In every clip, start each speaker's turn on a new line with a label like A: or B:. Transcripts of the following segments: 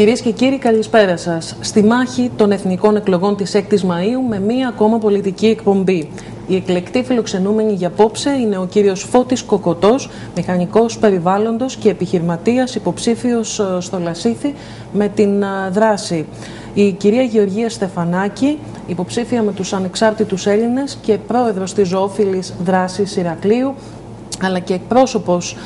A: Κυρίες και κύριοι, καλησπέρα σας. Στη μάχη των εθνικών εκλογών της 6η Μαου με μία ακόμα πολιτική εκπομπή. Η εκλεκτή φιλοξενούμενη για απόψε είναι ο κύριος Φώτης Κοκοτός, μηχανικός περιβάλλοντος και επιχειρηματίας, υποψήφιος ε, στο Λασίθι με την ε, δράση. Η κυρία Γεωργία Στεφανάκη, υποψήφια με τους ανεξάρτητους Έλληνες και πρόεδρος της ζωόφιλης δράσης Ηρακλείου, αλλά και εκπρόσωπος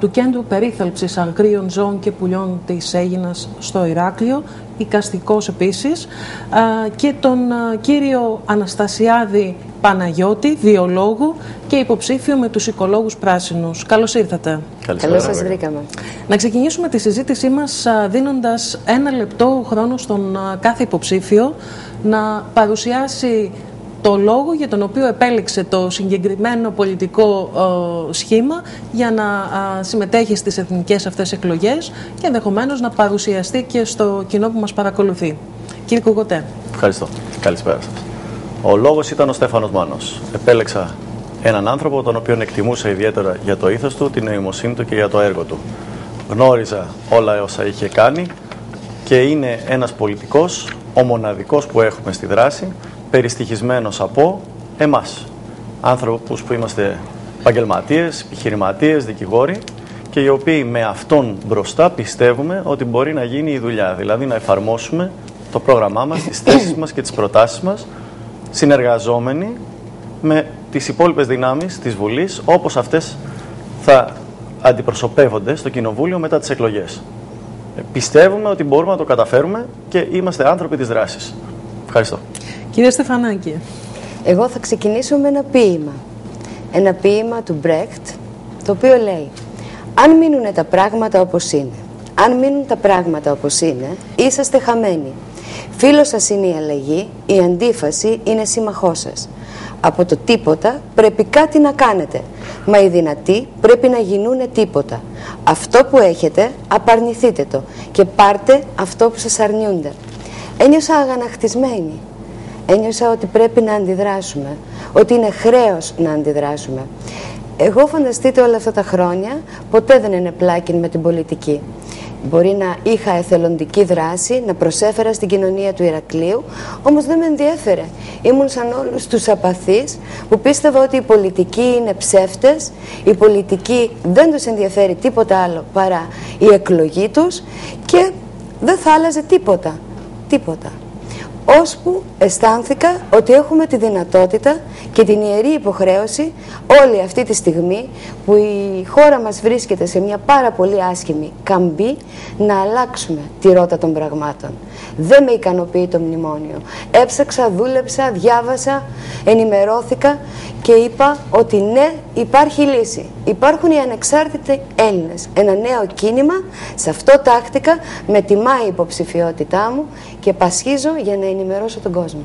A: του Κέντρου Περίθαλψης Αγρίων Ζώων και Πουλιών της Έγινας στο Ηράκλειο, οικαστικός επίσης, και τον κύριο Αναστασιάδη Παναγιώτη, βιολόγου και υποψήφιο με τους οικολόγους πράσινους. Καλώς ήρθατε.
B: Καλώς σας βρήκαμε.
A: Να ξεκινήσουμε τη συζήτησή μας δίνοντας ένα λεπτό χρόνο στον κάθε υποψήφιο να παρουσιάσει το λόγο για τον οποίο επέλεξε το συγκεκριμένο πολιτικό ε, σχήμα για να συμμετέχει στις εθνικές αυτές εκλογές και ενδεχομένως να παρουσιαστεί και στο κοινό που μας παρακολουθεί. Κύριε Κουγωτέ.
C: Ευχαριστώ. Καλησπέρα σας. Ο λόγος ήταν ο Στέφανος Μάνος. Επέλεξα έναν άνθρωπο τον οποίο εκτιμούσα ιδιαίτερα για το ήθος του, την νοημοσύνη του και για το έργο του. Γνώριζα όλα όσα είχε κάνει και είναι ένας πολιτικός, ο μοναδικός που έχουμε στη δράση, περιστοιχισμένος από εμάς. Άνθρωπους που είμαστε επαγγελματίες, επιχειρηματίες, δικηγόροι και οι οποίοι με αυτόν μπροστά πιστεύουμε ότι μπορεί να γίνει η δουλειά. Δηλαδή να εφαρμόσουμε το πρόγραμμά μας, τις θέσεις μας και τις προτάσεις μας συνεργαζόμενοι με τις υπόλοιπες δυνάμεις της Βουλής όπως αυτές θα αντιπροσωπεύονται στο Κοινοβούλιο μετά τις εκλογές. Ε, πιστεύουμε ότι μπορούμε να το καταφέρουμε και είμαστε άνθρωποι της δράσης. Ευχαριστώ.
A: Κύριε Στεφανάκη.
B: Εγώ θα ξεκινήσω με ένα ποίημα. Ένα ποίημα του Μπρέκτ, το οποίο λέει «Αν μείνουν τα πράγματα όπως είναι, αν μείνουν τα πράγματα όπως είναι, είσαστε χαμένοι. Φίλο σας είναι η αλλαγή, η αντίφαση είναι σύμμαχός σας. Από το τίποτα πρέπει κάτι να κάνετε, μα οι δυνατοί πρέπει να γινούν τίποτα. Αυτό που έχετε, απαρνηθείτε το και πάρτε αυτό που σας αρνιούνται. Ένιωσα αγανακτισμένη ένιωσα ότι πρέπει να αντιδράσουμε, ότι είναι χρέος να αντιδράσουμε. Εγώ φανταστείτε όλα αυτά τα χρόνια ποτέ δεν είναι πλάκιν με την πολιτική. Μπορεί να είχα εθελοντική δράση, να προσέφερα στην κοινωνία του Ηρακλείου, όμως δεν με ενδιέφερε. Ήμουν σαν όλους τους απαθείς που πίστευα ότι οι πολιτικοί είναι ψεύτες, οι πολιτικοί δεν τους ενδιαφέρει τίποτα άλλο παρά η εκλογή τους και δεν θα άλλαζε τίποτα. Τίποτα ώσπου αισθάνθηκα ότι έχουμε τη δυνατότητα και την ιερή υποχρέωση όλη αυτή τη στιγμή που η χώρα μας βρίσκεται σε μια πάρα πολύ άσχημη καμπή να αλλάξουμε τη ρότα των πραγμάτων. Δεν με ικανοποιεί το μνημόνιο. Έψαξα, δούλεψα, διάβασα, ενημερώθηκα και είπα ότι ναι, υπάρχει λύση. Υπάρχουν οι ανεξάρτητοι Έλληνες. Ένα νέο κίνημα, σε αυτό τάχτηκα, με τιμάει η υποψηφιότητά μου και πασχίζω για να ενημερώσω τον κόσμο.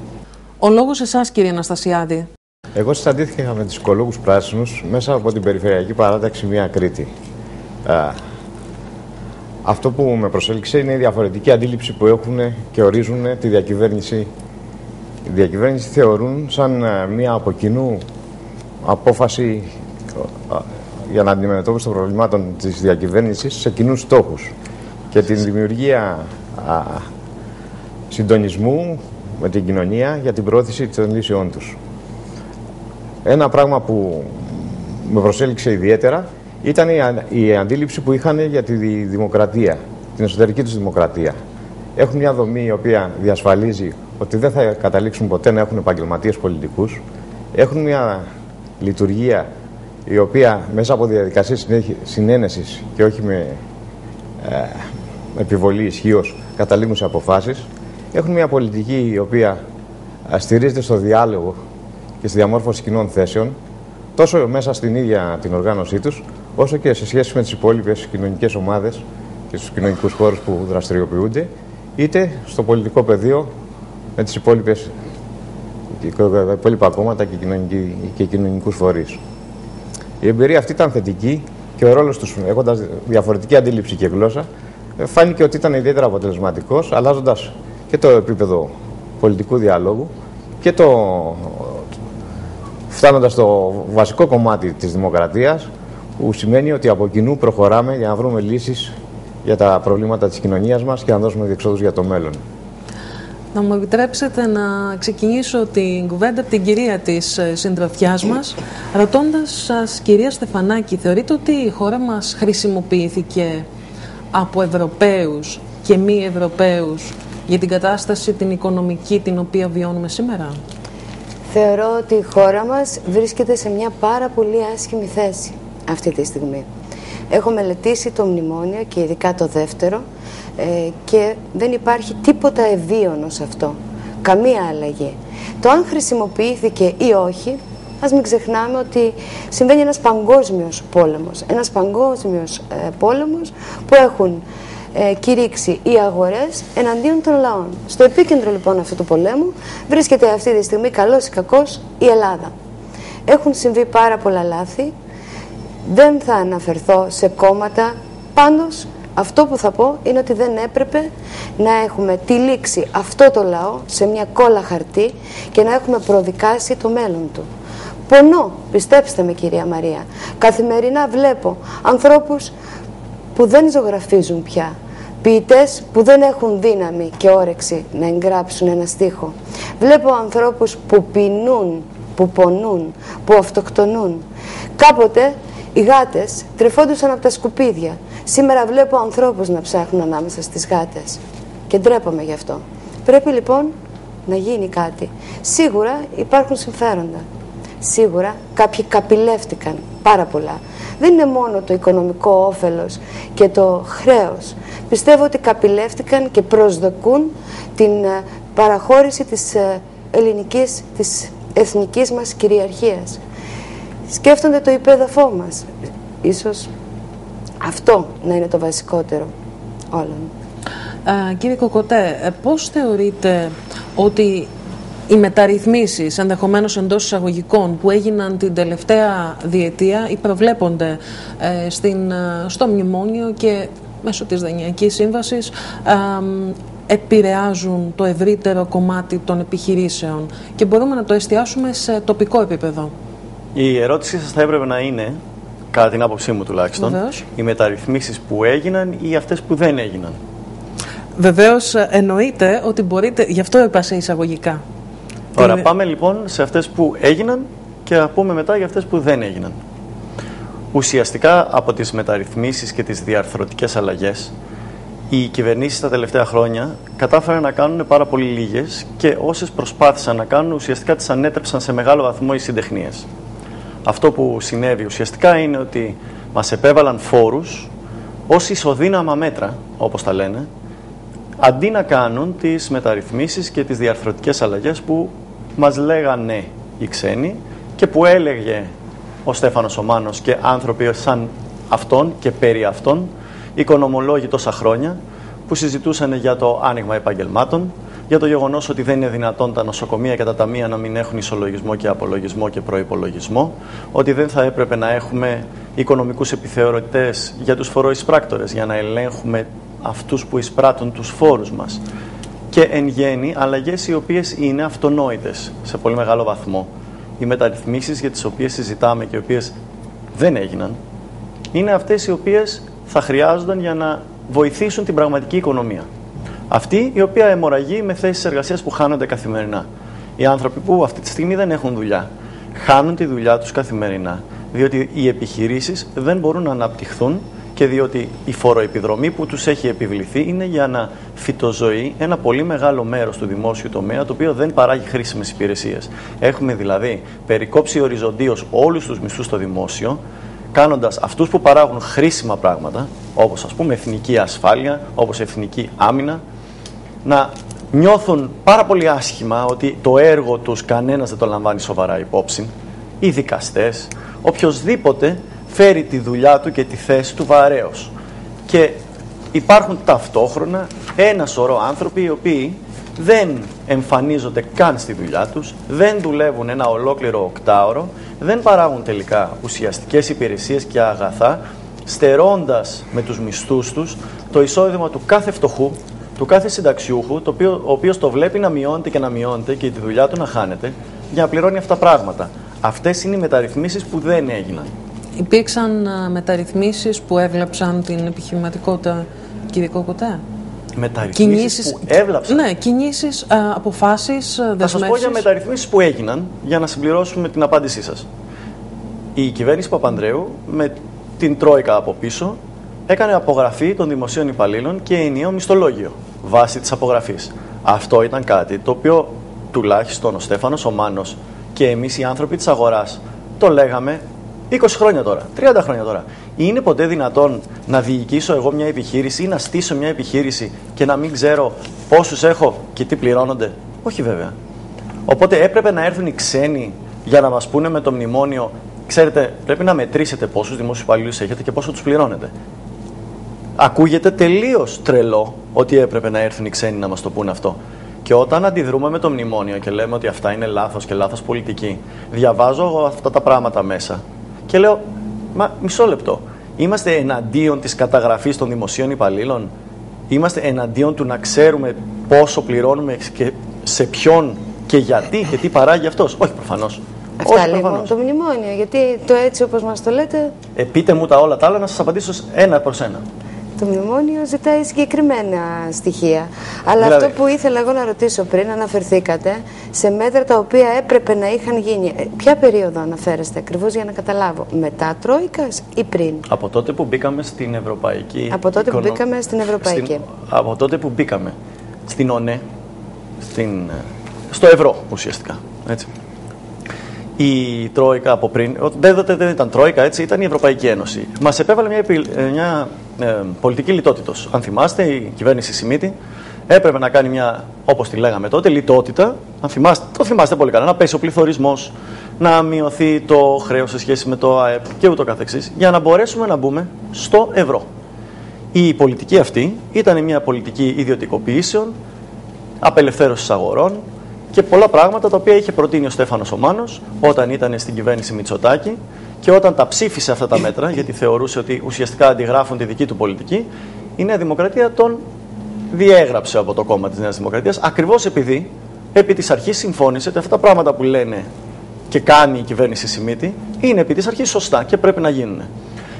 A: Ο λόγος εσάς κύριε Αναστασιάδη.
D: Εγώ συναντήθηκα με τους οικολόγους πράσινους μέσα από την Περιφερειακή Παράταξη Μία Κρήτη. αυτό που με προσέλκυσε είναι η διαφορετική αντίληψη που έχουν και ορίζουν τη διακυβέρνηση. Η διακυβέρνηση θεωρούν σαν μία από κοινού απόφαση για να αντιμετωπίσει των προβλημάτων της διακυβέρνησης σε κοινούς στόχους και την δημιουργία συντονισμού με την κοινωνία για την πρόθεση των λύσεών τους. Ένα πράγμα που με προσέλκυσε ιδιαίτερα ήταν η αντίληψη που είχαν για τη δημοκρατία, την εσωτερική τους δημοκρατία. Έχουν μια δομή η οποία διασφαλίζει ότι δεν θα καταλήξουν ποτέ να έχουν επαγγελματίες πολιτικούς. Έχουν μια λειτουργία η οποία μέσα από διαδικασίες συνένεσης και όχι με ε, επιβολή ισχύως καταλήγουν σε αποφάσεις. Έχουν μια πολιτική η οποία στηρίζεται στο διάλογο και στη διαμόρφωση κοινών θέσεων, τόσο μέσα στην ίδια την οργάνωσή τους, όσο και σε σχέση με τις υπόλοιπες κοινωνικές ομάδες και στους κοινωνικούς χώρους που δραστηριοποιούνται, είτε στο πολιτικό πεδίο με τις υπόλοιπες τα υπόλοιπα κόμματα και, κοινωνικοί, και κοινωνικούς φορείς. Η εμπειρία αυτή ήταν θετική και ο ρόλος τους, έχοντας διαφορετική αντίληψη και γλώσσα, φάνηκε ότι ήταν ιδιαίτερα αποτελεσματικός, αλλάζοντας και το επίπεδο πολιτικού διαλόγου και το, φτάνοντας στο βασικό κομμάτι της δημοκρατίας που σημαίνει ότι από κοινού προχωράμε για να βρούμε λύσεις για τα προβλήματα της κοινωνίας μας και να δώσουμε διεξόδους για το μέλλον.
A: Να μου επιτρέψετε να ξεκινήσω την κουβέντα από την κυρία της ε, συντροφιάς μας, ρωτώντας σας, κυρία Στεφανάκη, θεωρείτε ότι η χώρα μας χρησιμοποιήθηκε από Ευρωπαίους και μη Ευρωπαίους για την κατάσταση την οικονομική την οποία βιώνουμε σήμερα;
B: Θεωρώ ότι η χώρα μας βρίσκεται σε μια πάρα πολύ άσχημη θέση αυτή τη στιγμή. Έχω μελετήσει το μνημόνιο και ειδικά το δεύτερο ε, και δεν υπάρχει τίποτα ευίωνο σε αυτό. Καμία αλλαγή. Το αν χρησιμοποιήθηκε ή όχι, ας μην ξεχνάμε ότι συμβαίνει ένας παγκόσμιος πόλεμος. Ένας παγκόσμιος ε, πόλεμος που έχουν ε, κηρύξει οι αγορές εναντίον των λαών. Στο επίκεντρο λοιπόν αυτού του πολέμου βρίσκεται αυτή τη στιγμή καλός ή κακός η Ελλάδα. Έχουν συμβεί πάρα πολλά λάθη, δεν θα αναφερθώ σε κόμματα, πάντως αυτό που θα πω είναι ότι δεν έπρεπε να έχουμε τυλίξει αυτό το λαό σε μια κόλλα χαρτί και να έχουμε προδικάσει το μέλλον του. Πονώ, πιστέψτε με κυρία Μαρία. Καθημερινά βλέπω ανθρώπους που δεν ζωγραφίζουν πια. Ποιητές που δεν έχουν δύναμη και όρεξη να εγγράψουν ένα στίχο. Βλέπω ανθρώπους που πεινούν, που πονούν, που αυτοκτονούν. Κάποτε οι γάτες τρεφόντουσαν από τα σκουπίδια. Σήμερα βλέπω ανθρώπους να ψάχνουν ανάμεσα στις γάτες. Και ντρέπομαι γι' αυτό. Πρέπει λοιπόν να γίνει κάτι. Σίγουρα υπάρχουν συμφέροντα. Σίγουρα κάποιοι καπηλεύτηκαν πάρα πολλά. Δεν είναι μόνο το οικονομικό όφελος και το χρέος. Πιστεύω ότι καπηλεύτηκαν και προσδοκούν την ε, παραχώρηση της ε, ελληνικής, της εθνικής μας κυριαρχίας. Σκέφτονται το υπέδαφό μας. Ίσως αυτό να είναι το βασικότερο όλων.
A: κύριε Κοκοτέ, ε, πώς θεωρείτε ότι οι μεταρρυθμίσεις ενδεχομένως εντός εισαγωγικών που έγιναν την τελευταία διετία ή προβλέπονται ε, στην, ε, στο μνημόνιο και μέσω της Δανειακής Σύμβασης ε, επηρεάζουν το ευρύτερο κομμάτι των επιχειρήσεων και μπορούμε να το εστιάσουμε σε τοπικό επίπεδο.
C: Η ερώτησή σας θα έπρεπε να είναι, κατά την άποψή μου τουλάχιστον, οι μεταρρυθμίσεις που έγιναν ή αυτές που δεν έγιναν.
A: Βεβαίως εννοείται ότι μπορείτε, γι' αυτό είπα σε εισαγωγικά.
C: Ωραία, πάμε λοιπόν σε αυτές που έγιναν και θα πούμε μετά για αυτές που δεν έγιναν. Ουσιαστικά από τις μεταρρυθμίσεις και τις διαρθρωτικές αλλαγές, οι κυβερνήσεις τα τελευταία χρόνια κατάφεραν να κάνουν πάρα πολύ λίγες και όσες προσπάθησαν να κάνουν ουσιαστικά τις ανέτρεψαν σε μεγάλο βαθμό οι συντεχνίες. Αυτό που συνέβη ουσιαστικά είναι ότι μας επέβαλαν φόρους ως ισοδύναμα μέτρα, όπως τα λένε, αντί να κάνουν τις μεταρρυθμίσεις και τις διαρθρωτικές αλλαγές που μας λέγανε οι ξένοι και που έλεγε ο Στέφανος Ομάνος και άνθρωποι σαν αυτόν και περί αυτόν, οικονομολόγοι τόσα χρόνια, που συζητούσαν για το άνοιγμα επαγγελμάτων, για το γεγονός ότι δεν είναι δυνατόν τα νοσοκομεία και τα ταμεία να μην έχουν ισολογισμό και απολογισμό και προπολογισμό, ότι δεν θα έπρεπε να έχουμε οικονομικούς επιθεωρητές για τους φοροεισπράκτορες για να ελέγχουμε αυτούς που εισπράττουν τους φόρους μας και εν γέννη αλλαγές οι οποίες είναι αυτονόητες σε πολύ μεγάλο βαθμό. Οι μεταρρυθμίσεις για τις οποίες συζητάμε και οι οποίες δεν έγιναν, είναι αυτές οι οποίες θα χρειάζονταν για να βοηθήσουν την πραγματική οικονομία. Αυτή η οποία αιμορραγεί με θέσεις εργασίας που χάνονται καθημερινά. Οι άνθρωποι που αυτή τη στιγμή δεν έχουν δουλειά, χάνουν τη δουλειά τους καθημερινά, διότι οι επιχειρήσεις δεν μπορούν να αναπτυχθούν και διότι η φοροεπιδρομή που τους έχει επιβληθεί είναι για να φυτοζωεί ένα πολύ μεγάλο μέρος του δημόσιου τομέα το οποίο δεν παράγει χρήσιμες υπηρεσίες. Έχουμε δηλαδή περικόψει οριζοντίως όλους τους μισθούς στο δημόσιο κάνοντας αυτούς που παράγουν χρήσιμα πράγματα όπως ας πούμε εθνική ασφάλεια, όπως εθνική άμυνα να νιώθουν πάρα πολύ άσχημα ότι το έργο τους κανένας δεν το λαμβάνει σοβαρά υπόψη οι δικαστές, οποιοδήποτε φέρει τη δουλειά του και τη θέση του βαρέως. Και υπάρχουν ταυτόχρονα ένα σωρό άνθρωποι οι οποίοι δεν εμφανίζονται καν στη δουλειά τους, δεν δουλεύουν ένα ολόκληρο οκτάωρο, δεν παράγουν τελικά ουσιαστικές υπηρεσίες και αγαθά, στερώντας με τους μισθούς τους το εισόδημα του κάθε φτωχού, του κάθε συνταξιούχου, το οποίο, ο οποίος το βλέπει να μειώνεται και να μειώνεται και τη δουλειά του να χάνεται, για να πληρώνει αυτά τα πράγματα. Αυτές είναι οι μεταρρυθμίσεις που δεν έγιναν.
A: Υπήρξαν μεταρρυθμίσεις που έβλεψαν την επιχειρηματικότητα κύριε Κοκοτέ.
C: Μεταρρυθμίσεις που έβλαψαν.
A: Ναι, κινήσεις, α, αποφάσεις,
C: Θα
A: δεσμεύσεις.
C: σας πω για μεταρρυθμίσεις που έγιναν για να συμπληρώσουμε την απάντησή σας. Η κυβέρνηση Παπανδρέου με την Τρόικα από πίσω έκανε απογραφή των δημοσίων υπαλλήλων και ενιαίο μισθολόγιο βάσει της απογραφής. Αυτό ήταν κάτι το οποίο τουλάχιστον ο Στέφανος, ο Μάνος και εμείς οι άνθρωποι της αγοράς το λέγαμε 20 χρόνια τώρα, 30 χρόνια τώρα. Είναι ποτέ δυνατόν να διοικήσω εγώ μια επιχείρηση ή να στήσω μια επιχείρηση και να μην ξέρω πόσους έχω και τι πληρώνονται; Όχι βέβαια. Οπότε έπρεπε να έρθουν οι ξένοι για να μας πούνε με το μνημόνιο Ξέρετε, πρέπει να μετρήσετε πόσους δημόσιους υπαλλήλους έχετε και πόσο τους πληρώνετε. Ακούγεται τελείως τρελό ότι έπρεπε να έρθουν οι ξένοι να μας το πούνε αυτό. Και όταν αντιδρούμε με το μνημόνιο και λέμε ότι αυτά είναι λάθος και λάθος πολιτική, διαβάζω εγώ αυτά τα πράγματα μέσα και λέω, Μα μισό λεπτό. Είμαστε εναντίον της καταγραφής των δημοσίων υπαλλήλων; Είμαστε εναντίον του να ξέρουμε πόσο πληρώνουμε και σε ποιον και γιατί και τι παράγει αυτός; Όχι προφανώς.
B: Αυτά λοιπόν το μνημόνιο. Γιατί το έτσι όπως μας το λέτε,
C: Ε, πείτε μου τα όλα τα άλλα να σας απαντήσω ένα προς ένα.
B: Το μνημόνιο ζητάει συγκεκριμένα στοιχεία. Αλλά
C: Δηλαδή;
B: αυτό που ήθελα εγώ να ρωτήσω πριν, αναφερθήκατε σε μέτρα τα οποία έπρεπε να είχαν γίνει. Ε, Ποια περίοδο αναφέρεστε ακριβώς για να καταλάβω, μετά Τρόικας ή πριν;
C: Από τότε που μπήκαμε στην Ευρωπαϊκή.
B: Από τότε που
C: Οικονο-
B: μπήκαμε στην Ευρωπαϊκή.
C: από τότε που μπήκαμε στην ΟΝΕ, στην, ε, στο ευρώ ουσιαστικά. Έτσι. Η Τρόικα από πριν, ο- δεν, δεν, δεν ήταν Τρόικα, έτσι, ήταν η Ευρωπαϊκή Ένωση. Μας επέβαλε μια, επι- ε, μια ε, πολιτική λιτότητα. Αν θυμάστε, η κυβέρνηση Σιμίτη έπρεπε να κάνει μια, όπως τη λέγαμε τότε, λιτότητα. Αν θυμάστε, το θυμάστε πολύ καλά, να πέσει ο πληθωρισμός, να μειωθεί το χρέος σε σχέση με το ΑΕΠ και ούτω καθεξής, για να μπορέσουμε να μπούμε στο ευρώ. Η πολιτική αυτή ήταν μια πολιτική ιδιωτικοποιήσεων, απελευθέρωσης αγορών και πολλά πράγματα τα οποία είχε προτείνει ο Στέφανος Ομάνος όταν ήταν στην κυβέρνηση Μητσοτάκη και όταν τα ψήφισε αυτά τα μέτρα, γιατί θεωρούσε ότι ουσιαστικά αντιγράφουν τη δική του πολιτική, η Νέα Δημοκρατία τον διέγραψε από το κόμμα της Νέας Δημοκρατίας, ακριβώς επειδή επί της αρχής συμφώνησε ότι αυτά τα πράγματα που λένε και κάνει η κυβέρνηση Σιμίτη είναι επί της αρχής σωστά και πρέπει να γίνουν.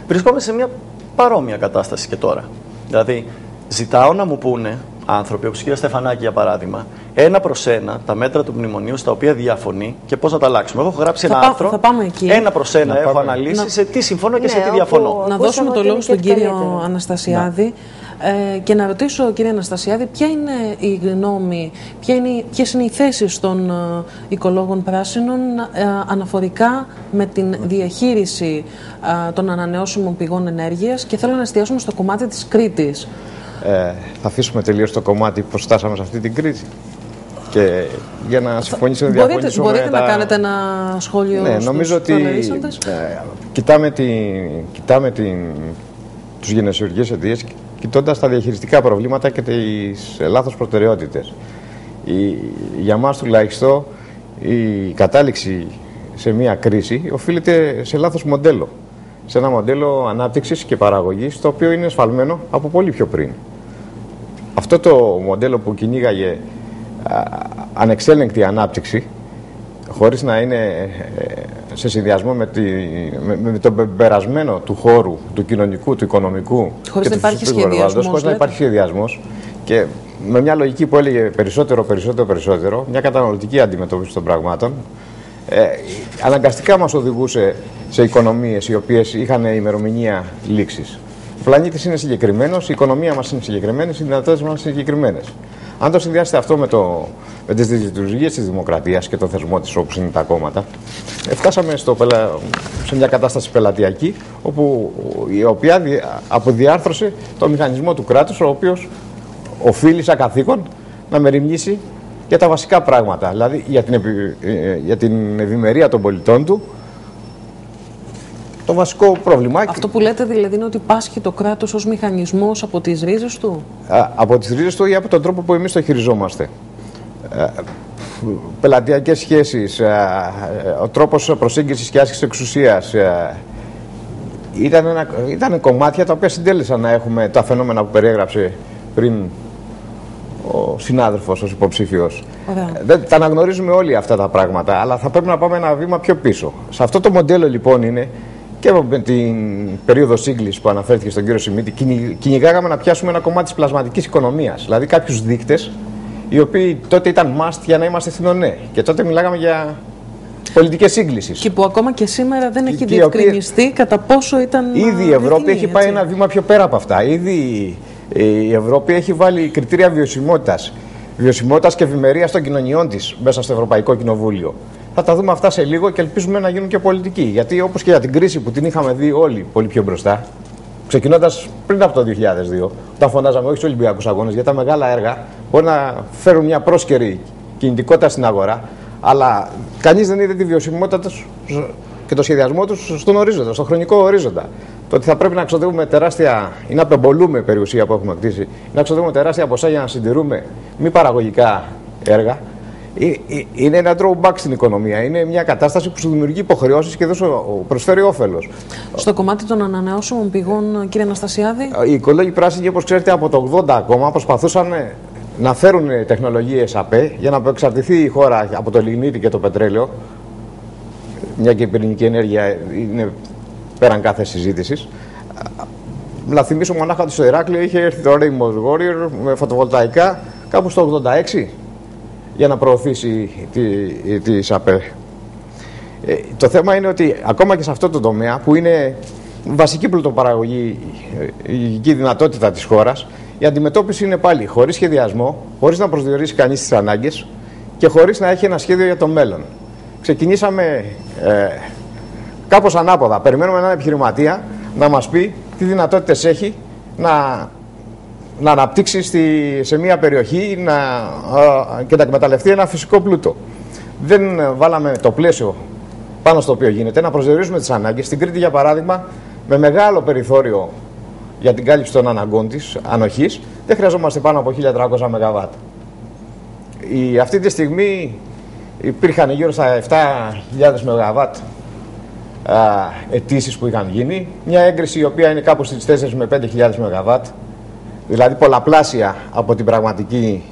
C: Βρισκόμαστε σε μια παρόμοια κατάσταση και τώρα. Δηλαδή, ζητάω να μου πούνε άνθρωποι, όπως η κυρία Στεφανάκη για παράδειγμα, ένα προς ένα τα μέτρα του μνημονίου στα οποία διαφωνεί και πώς να τα αλλάξουμε. Εγώ έχω γράψει
A: Θα
C: ένα
A: πά-
C: άρθρο.
A: θα πάμε εκεί.
C: Ένα προς ένα
D: Να
C: έχω
D: πάμε.
C: αναλύσει
A: Να-
C: σε τι συμφωνώ και σε
B: Ναι,
C: τι
B: όπου-
C: διαφωνώ.
A: Να
B: Ακούσαμε
A: δώσουμε το
B: ότι
A: λόγο
B: είναι
A: στον
B: και
A: κύριο
B: καλύτερο.
A: Αναστασιάδη ε, και να ρωτήσω, κύριε Αναστασιάδη, ποια είναι η γνώμη, ποια είναι, ποιες είναι οι θέσεις των ε, οικολόγων πράσινων ε, αναφορικά με την διαχείριση ε, των ανανεώσιμων πηγών ενέργειας; Και θέλω να εστιάσουμε στο κομμάτι της Κρήτης.
D: Ε, θα αφήσουμε τελείως το κομμάτι που φτάσαμε σε αυτή την κρίση. Και για να συμφωνήσουμε, να
A: Μπορείτε,
D: διαφωνήσουμε
A: μπορείτε
D: με
A: να
D: τα-
A: κάνετε ένα σχόλιο
D: Ναι,
A: στους
D: νομίζω ότι
A: προαναλύσαντες.
D: ε, κοιτάμε, την, κοιτάμε την, τους γενεσιουργικές αιτίες κοιτώντας τα διαχειριστικά προβλήματα και τις ε, λάθος προτεραιότητες. Η, για μας τουλάχιστον η κατάληξη σε μια κρίση οφείλεται σε λάθος μοντέλο. Σε ένα μοντέλο ανάπτυξης και παραγωγής το οποίο είναι σφαλμένο από πολύ πιο πριν. Αυτό το μοντέλο που κυνήγαγε α, ανεξέλεγκτη ανάπτυξη χωρίς να είναι ε, σε συνδυασμό με, τη, με, με τον περασμένο του χώρου, του κοινωνικού, του οικονομικού
A: Χωρίς
D: και
A: να
D: του
A: υπάρχει
D: φυσικού περιβάλλοντος,
A: σχεδιασμός,
D: χωρίς να
A: λέτε.
D: υπάρχει σχεδιασμός και με μια λογική που έλεγε περισσότερο, περισσότερο, περισσότερο, μια καταναλωτική αντιμετώπιση των πραγμάτων, ε, αναγκαστικά μας οδηγούσε σε οικονομίες οι οποίες είχαν ημερομηνία λήξης. Ο πλανήτης είναι συγκεκριμένος, η οικονομία μας είναι συγκεκριμένη, οι δυνατότητες μας είναι συγκεκριμένες. Αν το συνδυάσετε αυτό με, το, με τις λειτουργίες της δημοκρατίας και το θεσμό της όπως είναι τα κόμματα, ε, φτάσαμε στο, πελα- σε μια κατάσταση πελατειακή, όπου, η οποία δι- αποδιάρθρωσε το μηχανισμό του κράτους, ο οποίος οφείλει σαν καθήκον να μεριμνήσει για τα βασικά πράγματα. Δηλαδή για την, επι- ε, για την ευημερία των πολιτών του, το βασικό πρόβλημα.
A: Αυτό που λέτε δηλαδή είναι ότι πάσχει το κράτος ως μηχανισμός από τις ρίζες του;
D: Α, από τις ρίζες του ή από τον τρόπο που εμείς το χειριζόμαστε. Ε, πελατειακές σχέσεις, ε, ε, ο τρόπος προσέγγισης και άσκησης εξουσίας, ε, ήταν, ένα, ήταν κομμάτια τα οποία συντέλεσαν να έχουμε τα φαινόμενα που περιέγραψε πριν ο συνάδελφος ως υποψήφιος.
A: Ωραία.
D: Ε, Δεν, τα αναγνωρίζουμε όλοι αυτά τα πράγματα, αλλά θα πρέπει να πάμε ένα βήμα πιο πίσω. Σε αυτό το μοντέλο λοιπόν είναι και με την περίοδος σύγκλησης που αναφέρθηκε στον κύριο Σιμίτη, κυνηγάγαμε να πιάσουμε ένα κομμάτι της πλασματικής οικονομίας. Δηλαδή κάποιους δείκτες, οι οποίοι τότε ήταν must για να είμαστε στην ΟΝΕ. Και τότε μιλάγαμε για πολιτικές σύγκλησης.
A: Και που ακόμα και σήμερα δεν έχει διευκρινιστεί κατά πόσο ήταν.
D: Ήδη η Ευρώπη έχει πάει ένα βήμα πιο πέρα από αυτά. Ήδη η Ευρώπη έχει βάλει κριτήρια βιωσιμότητας. Βιωσιμότητας και ευημερία των κοινωνιών της μέσα στο Ευρωπαϊκό Κοινοβούλιο. Θα τα δούμε αυτά σε λίγο και ελπίζουμε να γίνουν και πολιτικοί. Γιατί όπως και για την κρίση που την είχαμε δει όλοι πολύ πιο μπροστά, ξεκινώντας πριν από το 2002, όταν φωνάζαμε όχι στους Ολυμπιακούς Αγώνες, για τα μεγάλα έργα μπορεί να φέρουν μια πρόσκαιρη κινητικότητα στην αγορά, αλλά κανείς δεν είδε τη βιωσιμότητα τους και το σχεδιασμό τους στον ορίζοντα, στον χρονικό ορίζοντα. Το ότι θα πρέπει να ξοδεύουμε τεράστια ή να απεμπολούμε περιουσία που έχουμε κτίσει, να ξοδεύουμε τεράστια ποσά για να συντηρούμε μη παραγωγικά έργα, ε, ε, είναι ένα drawback στην οικονομία. Είναι μια κατάσταση που σου δημιουργεί υποχρεώσεις και δεν σου προσφέρει όφελος.
A: Στο κομμάτι των ανανεώσιμων πηγών, κύριε Αναστασιάδη;
D: Οι οικολόγοι πράσινοι, όπως ξέρετε, από το 80 ακόμα προσπαθούσαν να φέρουν τεχνολογίες ΑΠΕ για να εξαρτηθεί η χώρα από το λιγνίτη και το πετρέλαιο. Μια και η πυρηνική ενέργεια είναι πέραν κάθε συζήτησης. Να θυμίσω μονάχα ότι στο Ηράκλειο είχε έρθει το Rainbow Warrior με φωτοβολταϊκά κάπου στο 86 για να προωθήσει τη, τη ΣΑΠΕ. Ε, το θέμα είναι ότι ακόμα και σε αυτό το τομέα που είναι βασική πλουτοπαραγωγική δυνατότητα της χώρας η αντιμετώπιση είναι πάλι χωρίς σχεδιασμό, χωρίς να προσδιορίσει κανείς τις ανάγκες και χωρίς να έχει ένα σχέδιο για το μέλλον. Ξεκινήσαμε ε, κάπως ανάποδα. Περιμένουμε έναν επιχειρηματία να μας πει τι δυνατότητες έχει να να αναπτύξει στη, σε μια περιοχή να, και να εκμεταλλευτεί ένα φυσικό πλούτο. Δεν βάλαμε το πλαίσιο πάνω στο οποίο γίνεται, να προσδιορίζουμε τις ανάγκες. Στην Κρήτη, για παράδειγμα, με μεγάλο περιθώριο για την κάλυψη των αναγκών της ανοχής, δεν χρειαζόμαστε πάνω από 1300 ΜΒ. Η, αυτή τη στιγμή υπήρχαν γύρω στα 7.000 ΜΒ αιτήσεις που είχαν γίνει. Μια έγκριση η οποία είναι κάπου στις 4 με 5.000 ΜΒ δηλαδή πολλαπλάσια από την πραγματική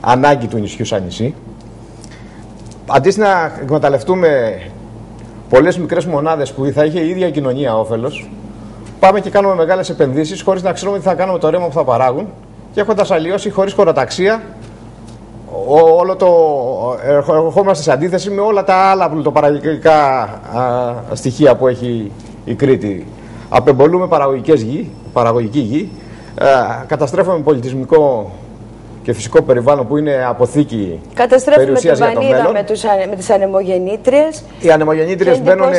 D: ανάγκη του νησιού σαν νησί. Αντί να εκμεταλλευτούμε πολλές μικρές μονάδες που θα είχε η ίδια η κοινωνία όφελος, πάμε και κάνουμε μεγάλες επενδύσεις χωρίς να ξέρουμε τι θα κάνουμε το ρέμα που θα παράγουν και έχοντας αλλοιώσει χωρίς χωροταξία όλο το, ερχόμαστε σε αντίθεση με όλα τα άλλα πλουτοπαραγωγικά στοιχεία που έχει η Κρήτη. Απεμπολούμε παραγωγικές γη, παραγωγική γη, ε, καταστρέφουμε πολιτισμικό και φυσικό περιβάλλον που είναι αποθήκη
B: Καταστρέφουμε τη βανίδα με, τους, με τις ανεμογεννήτριες.
D: Οι ανεμογεννήτριες μπαίνουν...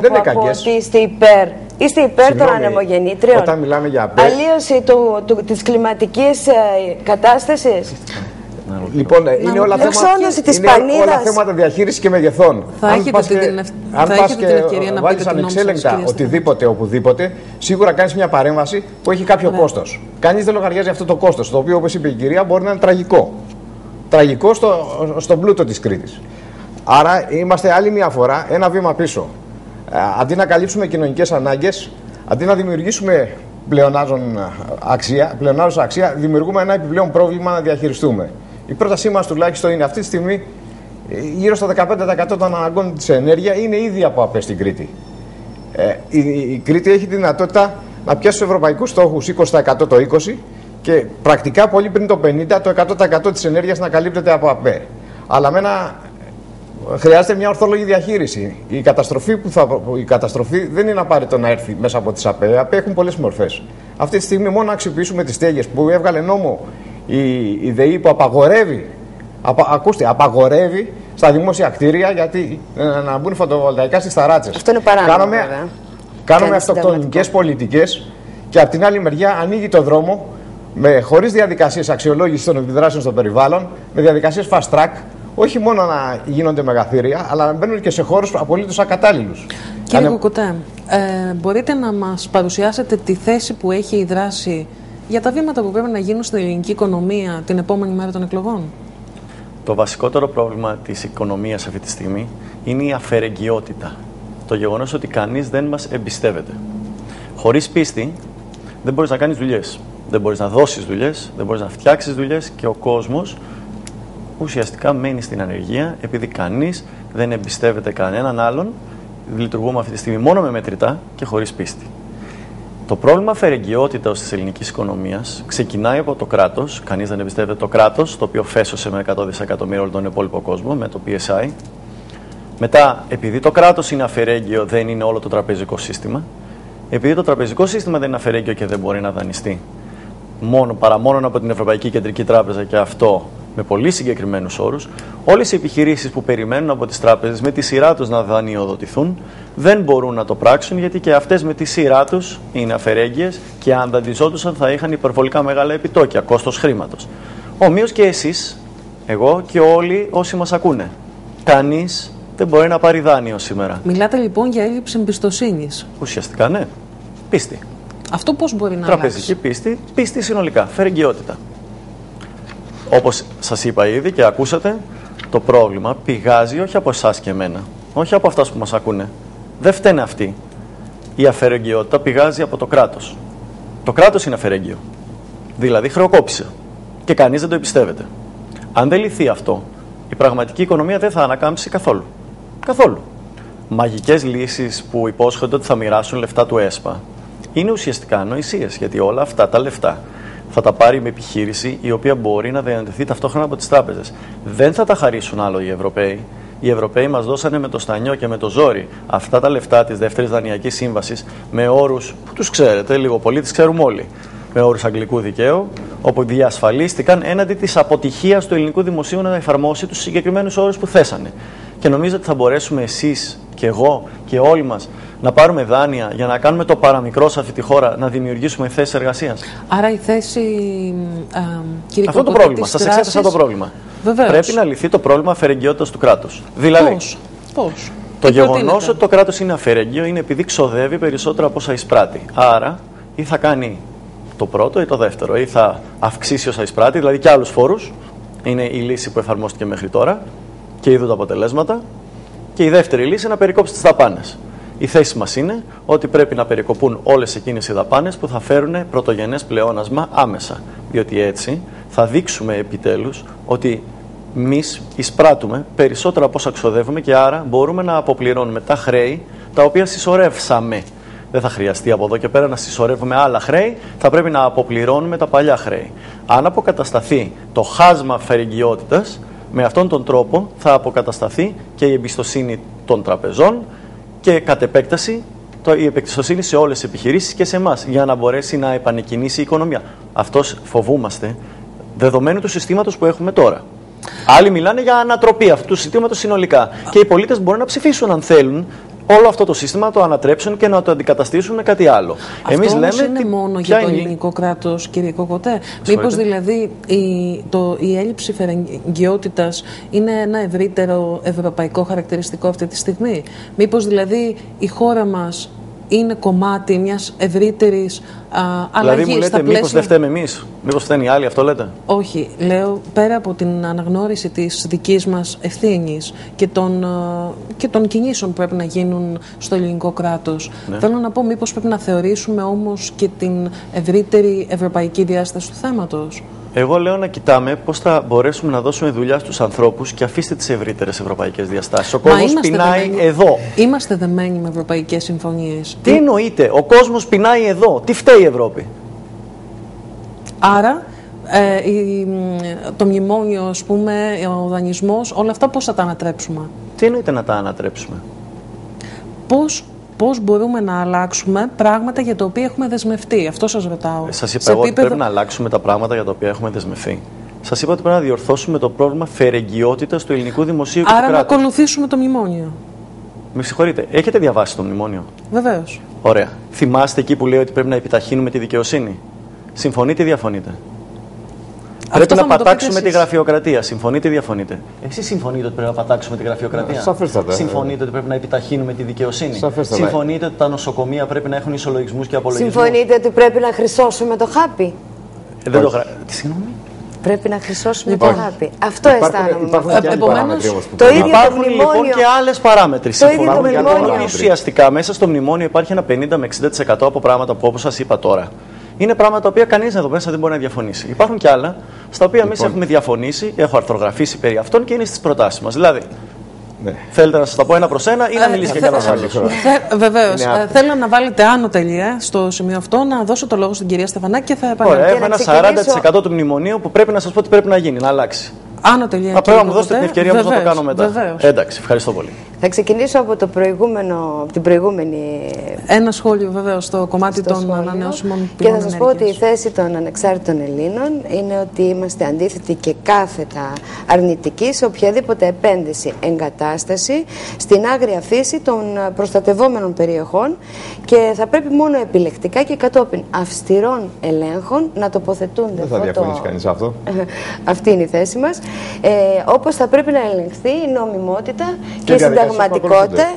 B: δεν είναι κακές. Ότι είστε υπέρ, είστε υπέρ των ανεμογεννήτριων.
D: Όταν μιλάμε για απέ...
B: Αλλίωση του, του, της κλιματικής ε, κατάστασης.
D: Λοιπόν, ε, είναι όλα θέματα,
B: της
D: είναι όλα θέματα διαχείρισης και μεγεθών.
A: Θα αν έχετε την, ευ...
D: αν θα έχετε την ευκαιρία να βάλεις ανεξέλεγκτα οτιδήποτε οπουδήποτε, σίγουρα κάνεις μια παρέμβαση που έχει κάποιο κόστος. Κανείς δεν λογαριάζει αυτό το κόστος, το οποίο όπως είπε η κυρία μπορεί να είναι τραγικό. Τραγικό στο, στον πλούτο της Κρήτης. Άρα είμαστε άλλη μια φορά ένα βήμα πίσω. Ε, αντί να καλύψουμε κοινωνικές ανάγκες, αντί να δημιουργήσουμε πλεονάζον αξία, πλεονάζον αξία, δημιουργούμε ένα επιπλέον πρόβλημα να διαχειριστούμε. Η πρότασή μας τουλάχιστον είναι αυτή τη στιγμή ε, γύρω στο 15% των αναγκών της ενέργεια είναι ήδη από ΑΠΕ στην Κρήτη. Ε, η, η, Κρήτη έχει τη δυνατότητα να πιάσει τους ευρωπαϊκούς στόχους 20% το 20% και πρακτικά πολύ πριν το 50% το 100% της ενέργειας να καλύπτεται από ΑΠΕ. Αλλά με ένα, χρειάζεται μια ορθολογική διαχείριση. Η καταστροφή, που θα, η καταστροφή δεν είναι απαραίτητο να έρθει μέσα από τις ΑΠΕ. Οι ΑΠΕ έχουν πολλές μορφές. Αυτή τη στιγμή μόνο να αξιοποιήσουμε τις στέγες που έβγαλε νόμο η, η ΔΕΗ που απαγορεύει, απα, ακούστε, απαγορεύει στα δημόσια κτίρια γιατί ε, να μπουν φωτοβολταϊκά στις ταράτσες.
B: Αυτό είναι παράδειγμα.
D: Κάνουμε, κάνουμε αυτοκτονικές πολιτικές και από την άλλη μεριά ανοίγει το δρόμο με, χωρίς διαδικασίες αξιολόγησης των επιδράσεων στο περιβάλλον, με διαδικασίες fast track, όχι μόνο να γίνονται μεγαθύρια, αλλά να μπαίνουν και σε χώρους απολύτως ακατάλληλους.
A: Κύριε Κουκουτέ, ε, μπορείτε να μας παρουσιάσετε τη θέση που έχει η δράση για τα βήματα που πρέπει να γίνουν στην ελληνική οικονομία την επόμενη μέρα των εκλογών;
C: Το βασικότερο πρόβλημα της οικονομίας αυτή τη στιγμή είναι η αφαιρεγγιότητα. Το γεγονός ότι κανείς δεν μας εμπιστεύεται. Χωρίς πίστη δεν μπορείς να κάνεις δουλειές. Δεν μπορείς να δώσεις δουλειές, δεν μπορείς να φτιάξεις δουλειές και ο κόσμος ουσιαστικά μένει στην ανεργία επειδή κανείς δεν εμπιστεύεται κανέναν άλλον λειτουργούμε αυτή τη στιγμή μόνο με μετρητά και χωρίς πίστη. Το πρόβλημα φερεγγιότητας της ελληνικής οικονομίας ξεκινάει από το κράτος. Κανείς δεν εμπιστεύεται το κράτος, το οποίο φέσωσε με 100 δισεκατομμύρια όλο τον υπόλοιπο κόσμο με το PSI. Μετά, επειδή το κράτος είναι αφαιρέγγιο, δεν είναι όλο το τραπεζικό σύστημα. Επειδή το τραπεζικό σύστημα δεν είναι αφαιρέγγιο και δεν μπορεί να δανειστεί μόνο, παρά μόνο από την Ευρωπαϊκή Κεντρική Τράπεζα και αυτό με πολύ συγκεκριμένους όρους, όλες οι επιχειρήσεις που περιμένουν από τις τράπεζες με τη σειρά τους να δανειοδοτηθούν δεν μπορούν να το πράξουν γιατί και αυτές με τη σειρά τους είναι αφαιρέγγυε και αν δανειζόντουσαν θα είχαν υπερβολικά μεγάλα επιτόκια, κόστος χρήματος. Ομοίως και εσείς, εγώ και όλοι όσοι μας ακούνε. Κανείς δεν μπορεί να πάρει δάνειο σήμερα.
A: Μιλάτε λοιπόν για έλλειψη εμπιστοσύνης.
C: Ουσιαστικά ναι. Πίστη.
A: Αυτό πώς μπορεί να
C: Τραπεζική
A: αλλάξει.
C: πίστη, πίστη συνολικά, φερεγγιότητα. Όπως σας είπα ήδη και ακούσατε, το πρόβλημα πηγάζει όχι από εσάς και εμένα, όχι από αυτάς που μας ακούνε. Δεν φταίνε αυτοί. Η αφαιρεγγιότητα πηγάζει από το κράτος. Το κράτος είναι αφαιρέγγιο. Δηλαδή χρεοκόπησε. Και κανείς δεν το εμπιστεύεται. Αν δεν λυθεί αυτό, η πραγματική οικονομία δεν θα ανακάμψει καθόλου. Καθόλου. Μαγικές λύσεις που υπόσχονται ότι θα μοιράσουν λεφτά του ΕΣΠΑ είναι ουσιαστικά ανοησίες, γιατί όλα αυτά τα λεφτά θα τα πάρει με επιχείρηση η οποία μπορεί να διανατεθεί ταυτόχρονα από τις τράπεζες. Δεν θα τα χαρίσουν άλλο οι Ευρωπαίοι. Οι Ευρωπαίοι μας δώσανε με το στανιό και με το ζόρι αυτά τα λεφτά της δεύτερης δανειακής σύμβασης με όρους που τους ξέρετε, λίγο πολύ τις ξέρουμε όλοι. Με όρους αγγλικού δικαίου, όπου διασφαλίστηκαν έναντι της αποτυχίας του ελληνικού δημοσίου να εφαρμόσει τους συγκεκριμένους όρους που θέσανε. Και νομίζω ότι θα μπορέσουμε εσείς και εγώ και όλοι μας να πάρουμε δάνεια για να κάνουμε το παραμικρό σε αυτή τη χώρα, να δημιουργήσουμε θέσεις εργασίας.
A: Άρα η θέση. Α, κύριε
C: Αυτό το
A: Κοκότη,
C: πρόβλημα.
A: της
C: Σας εξέτασα
A: δράσης-
C: το πρόβλημα.
A: Βεβαίως.
C: Πρέπει να λυθεί το πρόβλημα αφαιρεγγιότητας του κράτους. Δηλαδή,
A: Πώς; Πώς;
C: το
A: Τι
C: γεγονός
A: προτείνετε;
C: ότι το κράτος είναι αφαιρεγγύο είναι επειδή ξοδεύει περισσότερο από όσα εισπράττει. Άρα, ή θα κάνει το πρώτο ή το δεύτερο, ή θα αυξήσει όσα εισπράττει, δηλαδή και άλλους φόρους. Είναι η λύση που εφαρμόστηκε μέχρι τώρα και είδου τα αποτελέσματα. Και η δεύτερη λύση είναι να περικόψει τις δαπάνες. Η θέση μας είναι ότι πρέπει να περικοπούν όλες εκείνες οι δαπάνες που θα φέρουν πρωτογενές πλεόνασμα άμεσα. Διότι έτσι θα δείξουμε επιτέλους ότι εμείς εισπράττουμε περισσότερα από όσα ξοδεύουμε και άρα μπορούμε να αποπληρώνουμε τα χρέη τα οποία συσσωρεύσαμε. Δεν θα χρειαστεί από εδώ και πέρα να συσσωρεύουμε άλλα χρέη, θα πρέπει να αποπληρώνουμε τα παλιά χρέη. Αν αποκατασταθεί το χάσμα φερεγγιότητας, με αυτόν τον τρόπο θα αποκατασταθεί και η εμπιστοσύνη των τραπεζών και κατ' επέκταση το, η εμπιστοσύνη σε όλες τις επιχειρήσεις και σε εμάς για να μπορέσει να επανεκκινήσει η οικονομία. Αυτός φοβούμαστε δεδομένου του συστήματος που έχουμε τώρα. Άλλοι μιλάνε για ανατροπή αυτού του συστήματος συνολικά. Και οι πολίτες μπορούν να ψηφίσουν αν θέλουν όλο αυτό το σύστημα να το ανατρέψουν και να το αντικαταστήσουν με κάτι άλλο.
A: Αυτό όμως είναι
C: τι-
A: μόνο
C: ποια
A: για το
C: είναι η-
A: ελληνικό κράτος, κύριε Κοκοτέ.
C: Συγχωρείτε.
A: Μήπως δηλαδή η, το, η έλλειψη φερεγγιότητας είναι ένα ευρύτερο ευρωπαϊκό χαρακτηριστικό αυτή τη στιγμή; Μήπως δηλαδή η χώρα μας είναι κομμάτι μιας ευρύτερης α, αλλαγής
C: Δηλαδή μου
A: στα
C: λέτε μήπως
A: πλαίσια...
C: δεν φταίμε εμείς, μήπως φταίνουν οι άλλοι, αυτό λέτε;
A: Όχι, λέω πέρα από την αναγνώριση της δικής μας ευθύνης και των, ε, και των κινήσεων που πρέπει να γίνουν στο ελληνικό κράτος.
C: Ναι.
A: Θέλω να πω μήπως πρέπει να θεωρήσουμε όμως και την ευρύτερη ευρωπαϊκή διάσταση του θέματος.
C: Εγώ λέω να κοιτάμε πώς θα μπορέσουμε να δώσουμε δουλειά στους ανθρώπους και αφήστε τις ευρύτερες ευρωπαϊκές διαστάσεις. Ο κόσμος
A: είμαστε
C: πεινάει
A: δεμένοι-
C: εδώ.
A: Είμαστε δεμένοι με ευρωπαϊκές συμφωνίες.
C: Τι εννοείται, ο κόσμος πεινάει εδώ. Τι φταίει η Ευρώπη;
A: Άρα ε, η- το μνημόνιο, ας πούμε, ο δανεισμός, όλα αυτά πώς θα τα ανατρέψουμε;
C: Τι εννοείται να τα ανατρέψουμε;
A: Πώς, πώς μπορούμε να αλλάξουμε πράγματα για τα οποία έχουμε δεσμευτεί. Αυτό σας ρωτάω.
C: Σας είπα
A: Σε
C: εγώ ότι
A: επίπεδο-
C: πρέπει να αλλάξουμε τα πράγματα για τα οποία έχουμε δεσμευθεί. Σας είπα ότι πρέπει να διορθώσουμε το πρόβλημα φερεγγιότητας του ελληνικού δημοσίου και
A: Άρα
C: του
A: να
C: κράτους.
A: ακολουθήσουμε το μνημόνιο.
C: Με συγχωρείτε, έχετε διαβάσει το μνημόνιο;
A: Βεβαίως.
C: Ωραία. Θυμάστε εκεί που λέει ότι πρέπει να επιταχύνουμε τη δικαιοσύνη; Συμφωνείτε ή διαφωνείτε; Πρέπει
A: θα
C: να
A: μου το πείτε
C: πατάξουμε τη
A: εσείς.
C: γραφειοκρατία. Συμφωνείτε ή διαφωνείτε; Εσείς συμφωνείτε ότι πρέπει να πατάξουμε τη γραφειοκρατία;
D: Ε, σαφέστατα.
C: Συμφωνείτε ότι πρέπει να επιταχύνουμε τη δικαιοσύνη;
D: Σαφέστατα.
C: Συμφωνείτε ότι τα νοσοκομεία πρέπει να έχουν ισολογισμούς και απολογισμούς;
B: Συμφωνείτε ότι πρέπει να χρυσώσουμε το χάπι;
C: Ε, δεν το γρα... Τι συγγνώμη;
B: Πρέπει να χρυσώσουμε
A: Λοιπόν,
B: το χάπι. Αυτό
D: Υπάρχουν,
B: αισθάνομαι.
D: υπάρχουν
A: Ε,
D: και άλλοι
A: επομένως,
D: παράμετροι όμως που
B: το
D: πρέπει
B: ίδιο
D: να-
B: το
C: Υπάρχουν λοιπόν
B: μνημόνιο-
C: και άλλες παράμετροι.
B: Το ίδιο το
C: Συμφωνώ.
B: μνημόνιο.
C: Ότι Ουσιαστικά μέσα στο μνημόνιο υπάρχει ένα 50 με 60% από πράγματα που όπως σας είπα τώρα. Είναι πράγματα τα οποία κανείς εδώ μέσα δεν μπορεί να διαφωνήσει. Υπάρχουν και άλλα στα οποία εμείς
D: Λοιπόν.
C: έχουμε διαφωνήσει, έχω αρθρογραφήσει περί αυτών και είναι στις προτάσεις μας. Δηλαδή, Ναι. Θέλετε να σας τα πω ένα προς ένα ή να μιλήσει και κανένα άλλο.
A: Βεβαίως. Θέλω να βάλετε άνω τελεία στο σημείο αυτό, να δώσω το λόγο στην κυρία Στεφανάκη και θα επανέλθω.
C: Ωραία, έχω ένα 40% του μνημονίου που πρέπει να σας πω ότι πρέπει να γίνει, να αλλάξει.
A: Άνω τελεία.
C: Θα πρέπει να μου δώσετε την ευκαιρία να το κάνω μετά.
A: Βεβαίως.
C: Εντάξει, ευχαριστώ πολύ.
B: Θα ξεκινήσω από, το προηγούμενο, την προηγούμενη.
A: Ένα σχόλιο βέβαια στο κομμάτι στο των σχόλιο. ανανεώσιμων
B: πηγών. Και θα σας πω ότι η θέση των ανεξάρτητων Ελλήνων είναι ότι είμαστε αντίθετοι και κάθετα αρνητικοί σε οποιαδήποτε επένδυση, εγκατάσταση στην άγρια φύση των προστατευόμενων περιοχών και θα πρέπει μόνο επιλεκτικά και κατόπιν αυστηρών ελέγχων να τοποθετούνται.
D: Δεν θα διαφωνήσει κανείς αυτό.
B: Αυτή είναι η θέση μας. Ε, Όπως θα πρέπει να ελεγχθεί η νομιμότητα και, και η συνταγματικότητα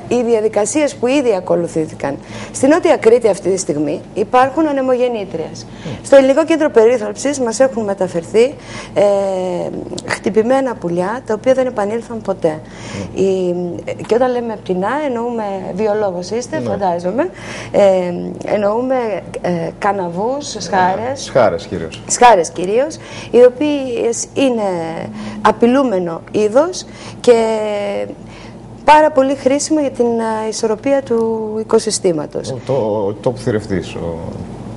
B: οι διαδικασίες που ήδη ακολουθήθηκαν. Στην Νότια Κρήτη αυτή τη στιγμή υπάρχουν ανεμογεννήτριες. Στο Ελληνικό Κέντρο Περίθαλψης μας έχουν μεταφερθεί ε, χτυπημένα πουλιά τα οποία δεν επανήλθαν ποτέ. Η, και όταν λέμε πτηνά εννοούμε βιολόγος είστε, ναι. φαντάζομαι. Ε, εννοούμε ε, καναβούς, σχάρες.
D: Σχάρες κυρίως.
B: Σχάρες κυρίως, οι οποίες είναι απειλούμενο είδος και πάρα πολύ χρήσιμο για την ισορροπία του οικοσυστήματος.
D: Ο, το, το θηρευτής.
B: Ο,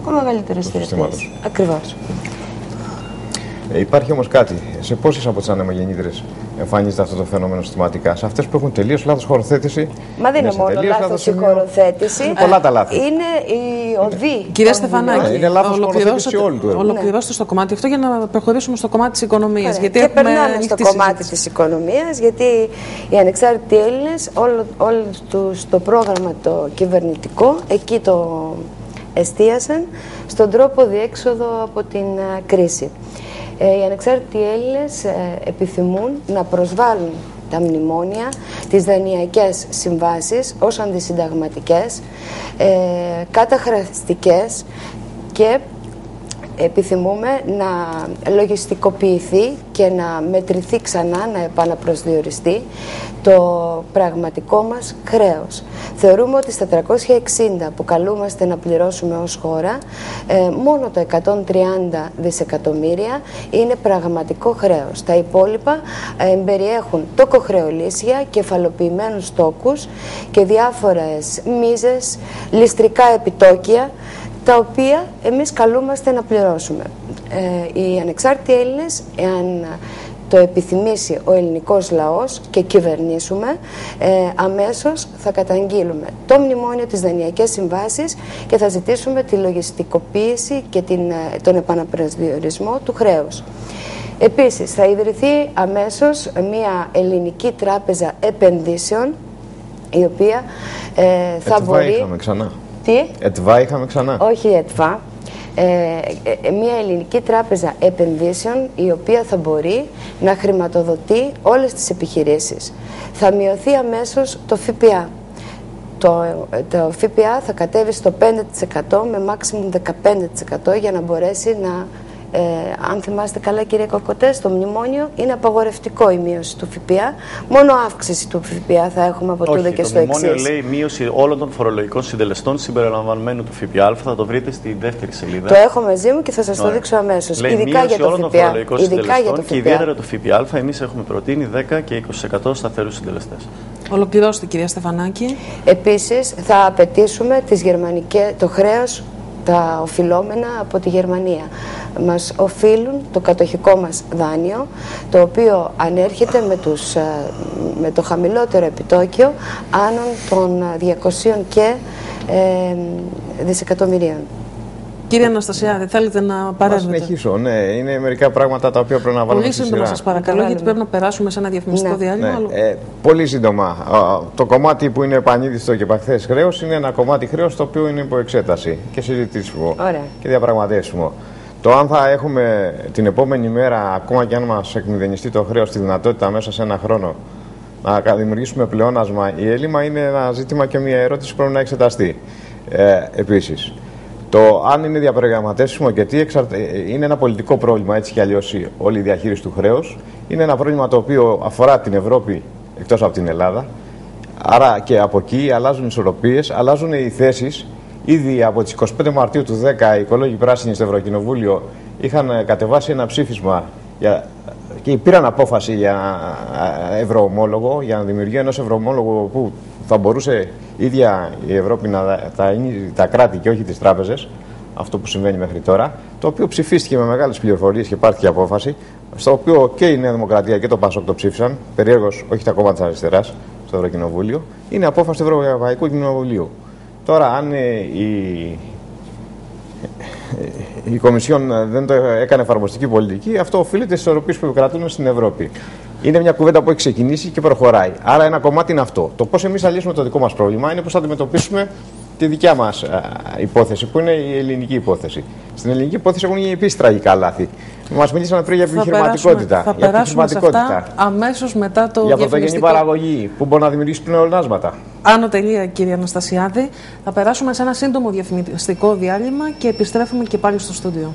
B: ο μεγαλύτερος θηρευτής. Ακριβώς.
D: Ε, υπάρχει όμως κάτι. Σε πόσες από τις ανεμογεννήτρε εμφανίζεται αυτό το φαινόμενο συστηματικά; Σε αυτές που έχουν τελείως λάθος χωροθέτηση.
B: Μα δεν είναι μόνο λάθος η χωροθέτηση.
D: Είναι πολλά τα λάθη.
B: Είναι η οδή.
A: Κυρία Στεφανάκη,
D: είναι λάθος χωροθέτηση όλου του έργου.
A: Ολοκληρώστε στο κομμάτι αυτό για να προχωρήσουμε στο κομμάτι της οικονομίας.
B: Και περνάμε στο κομμάτι της οικονομίας, γιατί οι ανεξάρτητοι Έλληνες, όλο, όλο το πρόγραμμα το κυβερνητικό, εκεί το εστίασαν στον τρόπο διέξοδο από την κρίση. Ε, οι ανεξάρτητοι Έλληνες ε, επιθυμούν να προσβάλλουν τα μνημόνια, τις δανειακές συμβάσεις ως αντισυνταγματικές, ε, καταχραστικές και επιθυμούμε να λογιστικοποιηθεί και να μετρηθεί ξανά, να επαναπροσδιοριστεί το πραγματικό μας χρέος. Θεωρούμε ότι στα 360 που καλούμαστε να πληρώσουμε ως χώρα, ε, μόνο το 130 δισεκατομμύρια είναι πραγματικό χρέος. Τα υπόλοιπα ε, περιέχουν τοκοχρεολύσια, κεφαλοποιημένους τόκους και διάφορες μίζες, ληστρικά επιτόκια, τα οποία εμείς καλούμαστε να πληρώσουμε. Ε, οι ανεξάρτητοι Έλληνες, εάν το επιθυμήσει ο ελληνικός λαός και κυβερνήσουμε, ε, αμέσως θα καταγγείλουμε το μνημόνιο της Δανειακές Συμβάσεις και θα ζητήσουμε τη λογιστικοποίηση και την, ε, τον επαναπροσδιορισμό του χρέους. Επίσης, θα ιδρυθεί αμέσως μια ελληνική τράπεζα επενδύσεων, η οποία ε, θα μπορεί...
D: Είχαμε ξανά.
B: Τι;
D: ΕΤΒΑ είχαμε ξανά.
B: Όχι ΕΤΒΑ. Ε, ε, μια ελληνική τράπεζα επενδύσεων η οποία θα μπορεί να χρηματοδοτεί όλες τις επιχειρήσεις. Θα μειωθεί αμέσως το ΦΠΑ. Το, το ΦΠΑ θα κατέβει στο 5% με maximum 15% για να μπορέσει να ε, αν θυμάστε καλά κύριε Κοκοτέ, στο μνημόνιο είναι απαγορευτικό η μείωση του ΦΠΑ. Μόνο αύξηση του ΦΠΑ θα έχουμε από τούδε και στο εξής.
C: Το μνημόνιο λέει μείωση όλων των φορολογικών συντελεστών συμπεριλαμβανομένου του ΦΠΑ. Θα το βρείτε στη δεύτερη σελίδα.
B: Το έχω μαζί μου και θα σας το δείξω αμέσως.
C: Ειδικά για το όλων ΦΠΑ. Των φορολογικών Ειδικά για το ΦΠΑ. Και ιδιαίτερα το ΦΠΑ, εμείς έχουμε προτείνει 10 και 20% σταθερούς συντελεστές.
A: Ολοκληρώστε κυρία Στεφανάκη.
B: Επίσης θα απαιτήσουμε τις γερμανικές, το χρέος τα οφειλόμενα από τη Γερμανία. Μας οφείλουν το κατοχικό μας δάνειο, το οποίο ανέρχεται με, τους, ε, με το χαμηλότερο επιτόκιο άνω των 200 και ε, δισεκατομμυρίων.
A: Κύριε Αναστασιάδη, θέλετε να παρέμβετε;
D: Να συνεχίσω. Ναι, είναι μερικά πράγματα τα οποία πρέπει να βάλουμε
A: Πολύ σύντομα, σας παρακαλώ, γιατί πρέπει να περάσουμε σε ένα διαφημιστικό ναι. διάλειμμα.
D: Ναι. Ε, πολύ σύντομα. Το κομμάτι που είναι επανείδιστο και παχθέ χρέος είναι ένα κομμάτι χρέος το οποίο είναι υπό εξέταση και συζητήσιμο και διαπραγματεύσιμο. Το αν θα έχουμε την επόμενη μέρα, ακόμα και αν μας εκμηδενιστεί το χρέος, τη δυνατότητα μέσα σε ένα χρόνο να δημιουργήσουμε πλεόνασμα ή έλλειμμα, είναι ένα ζήτημα και μια ερώτηση που πρέπει να εξεταστεί. Ε, Επίσης, το αν είναι διαπραγματεύσιμο και τι εξαρ... Ε, είναι ένα πολιτικό πρόβλημα έτσι κι αλλιώς όλη η διαχείριση του χρέους. Είναι ένα πρόβλημα το οποίο αφορά την Ευρώπη εκτός από την Ελλάδα. Άρα και από εκεί αλλάζουν οι ισορροπίες, αλλάζουν οι θέσεις. Ήδη από τις 25 Μαρτίου του 10 οι οικολόγοι πράσινοι στο Ευρωκοινοβούλιο είχαν κατεβάσει ένα ψήφισμα για... και πήραν απόφαση για ε, ευρωομόλογο, για να δημιουργεί ενός ευρωομόλογο που θα μπορούσε η ίδια η Ευρώπη να τα, τα κράτη και όχι τις τράπεζες, αυτό που συμβαίνει μέχρι τώρα, το οποίο ψηφίστηκε με μεγάλες πληροφορίες και πάρθηκε απόφαση, στο οποίο και η Νέα Δημοκρατία και το ΠΑΣΟΚ το ψήφισαν, περίεργω όχι τα κόμματα της αριστεράς στο Ευρωκοινοβούλιο, είναι απόφαση του Ευρωπαϊκού Κοινοβουλίου. Τώρα, αν ε, η, η Κομισιόν δεν το έκανε εφαρμοστική πολιτική, αυτό οφείλεται στις οροπίε που κρατούν στην Ευρώπη. Είναι μια κουβέντα που έχει ξεκινήσει και προχωράει. Άρα, ένα κομμάτι είναι αυτό. Το πώς εμείς θα λύσουμε το δικό μας πρόβλημα είναι πώς θα αντιμετωπίσουμε τη δικιά μας υπόθεση, που είναι η ελληνική υπόθεση. Στην ελληνική υπόθεση έχουν γίνει επίσης τραγικά λάθη. Μας μιλήσαμε πριν για επιχειρηματικότητα.
A: Θα περάσουμε σε αυτά αμέσως μετά το
D: Για πρωτογενή παραγωγή, που μπορεί να δημιουργήσει πλεονάσματα.
A: Άνω τελεία, κύριε Αναστασιάδη. Θα περάσουμε σε ένα σύντομο διαφημιστικό διάλειμμα και επιστρέφουμε και πάλι στο στούντιο.